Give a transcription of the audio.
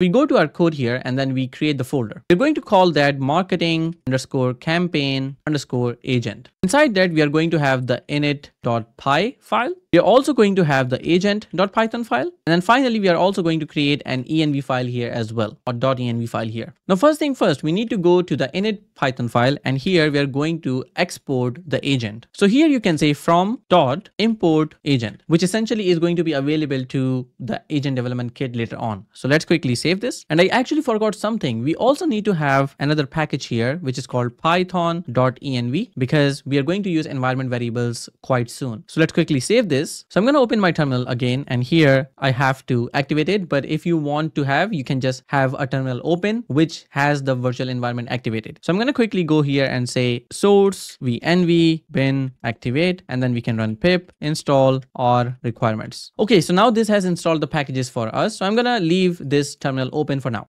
We go to our code here and then we create the folder. We're going to call that marketing underscore campaign underscore agent. Inside that, we are going to have the init.py file. We are also going to have the agent.python file. And then finally, we are also going to create an env file here as well or .env file here. Now, first thing first, we need to go to the init python file and here we are going to export the agent. So here you can say from dot import agent, which essentially is going to be available to the agent development kit later on. So let's quickly save this. And I actually forgot something. We also need to have another package here, which is called python-dotenv because we are going to use environment variables quite soon. So let's quickly save this. So I'm going to open my terminal again and here I have to activate it. But if you want to have, you can just have a terminal open, which has the virtual environment activated. So I'm going to quickly go here and say source venv bin activate, and then we can run pip install or requirements. Okay, so now this has installed the packages for us. So I'm going to leave this terminal open for now.